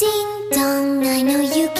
Ding dong, I know you can.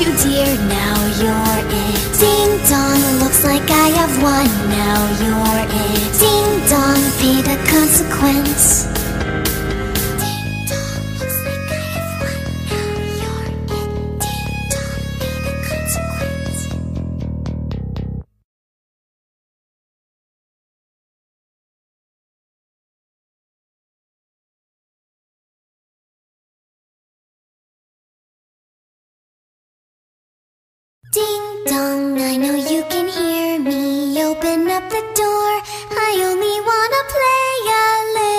you, dear, now you're it. Ding dong, looks like I have won, now you're it. Ding dong, pay the consequence. dong, I know you can hear me. Open up the door, I only wanna play a little.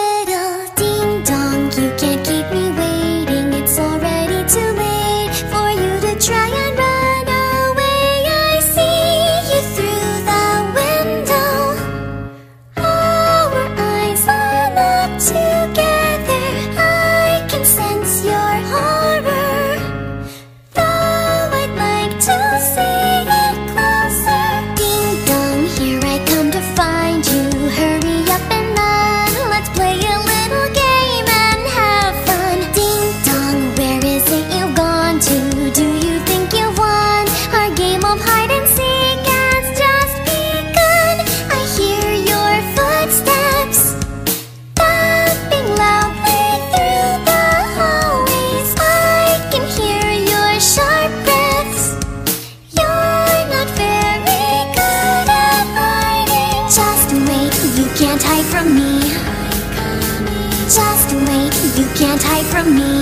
can't hide from me.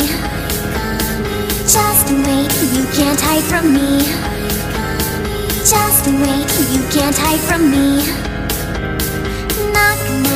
Just wait, you can't hide from me. Just wait, you can't hide from me. Knock, knock.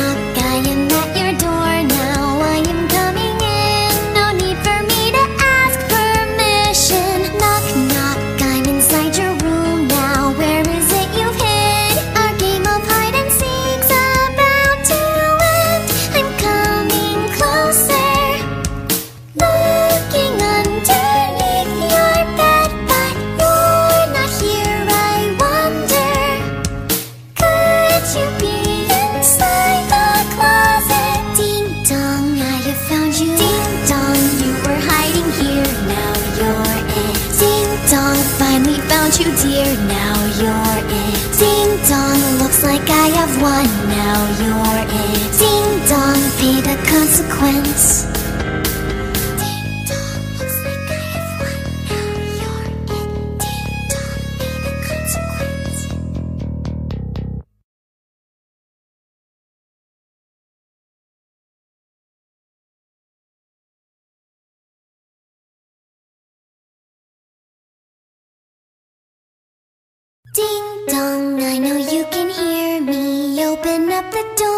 Ding dong, you were hiding here, now you're in. Ding dong, finally found you, dear, now you're in. Ding dong, looks like I have won, now you're in. Ding dong, pay the consequence. dong, I know you can hear me. Open up the door.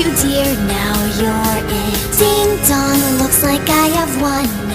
you, dear, now you're it. Ding dong, looks like I have won.